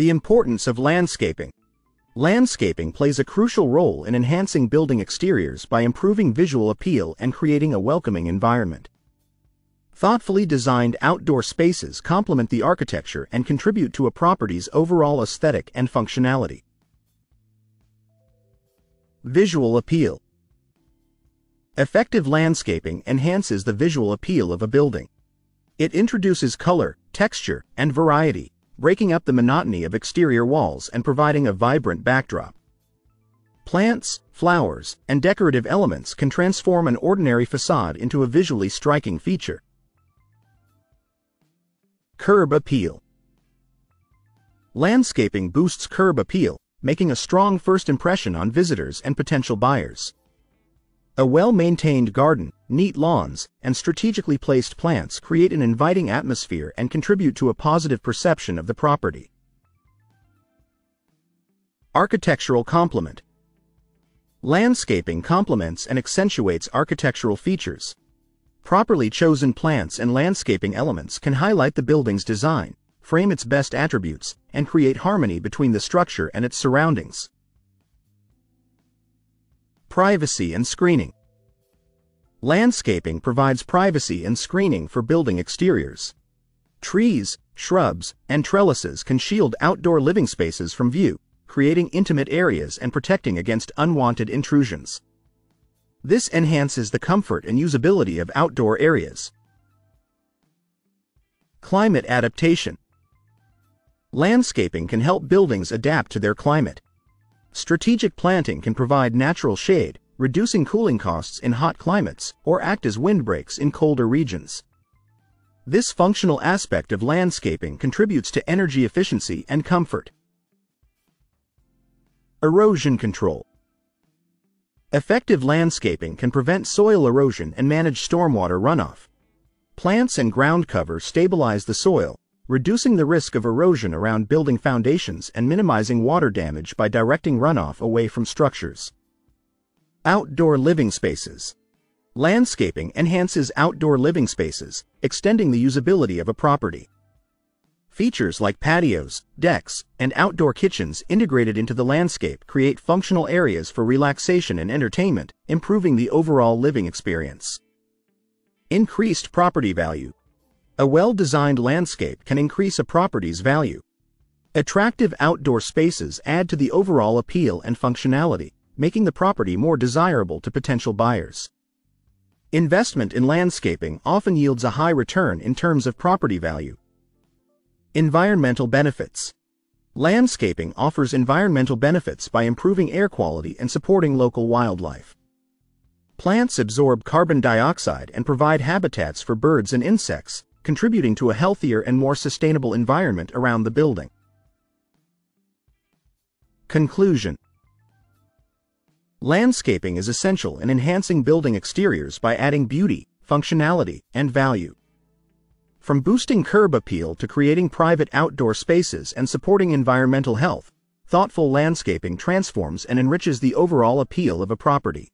The importance of landscaping. Landscaping plays a crucial role in enhancing building exteriors by improving visual appeal and creating a welcoming environment. Thoughtfully designed outdoor spaces complement the architecture and contribute to a property's overall aesthetic and functionality. Visual appeal. Effective landscaping enhances the visual appeal of a building. It introduces color, texture, and variety, breaking up the monotony of exterior walls and providing a vibrant backdrop. Plants, flowers, and decorative elements can transform an ordinary facade into a visually striking feature. Curb appeal. Landscaping boosts curb appeal, making a strong first impression on visitors and potential buyers. A well-maintained garden, neat lawns, and strategically placed plants create an inviting atmosphere and contribute to a positive perception of the property. Architectural complement. Landscaping complements and accentuates architectural features. Properly chosen plants and landscaping elements can highlight the building's design, frame its best attributes, and create harmony between the structure and its surroundings. Privacy and screening. Landscaping provides privacy and screening for building exteriors. Trees, shrubs, and trellises can shield outdoor living spaces from view, creating intimate areas and protecting against unwanted intrusions. This enhances the comfort and usability of outdoor areas. Climate adaptation. Landscaping can help buildings adapt to their climate. Strategic planting can provide natural shade, reducing cooling costs in hot climates, or act as windbreaks in colder regions. This functional aspect of landscaping contributes to energy efficiency and comfort. Erosion control. Effective landscaping can prevent soil erosion and manage stormwater runoff. Plants and ground cover stabilize the soil, reducing the risk of erosion around building foundations and minimizing water damage by directing runoff away from structures. Outdoor living spaces. Landscaping enhances outdoor living spaces, extending the usability of a property. Features like patios, decks, and outdoor kitchens integrated into the landscape create functional areas for relaxation and entertainment, improving the overall living experience. Increased property value. A well-designed landscape can increase a property's value. Attractive outdoor spaces add to the overall appeal and functionality, making the property more desirable to potential buyers. Investment in landscaping often yields a high return in terms of property value. Environmental benefits. Landscaping offers environmental benefits by improving air quality and supporting local wildlife. Plants absorb carbon dioxide and provide habitats for birds and insects, contributing to a healthier and more sustainable environment around the building. Conclusion Landscaping is essential in enhancing building exteriors by adding beauty, functionality, and value. From boosting curb appeal to creating private outdoor spaces and supporting environmental health, thoughtful landscaping transforms and enriches the overall appeal of a property.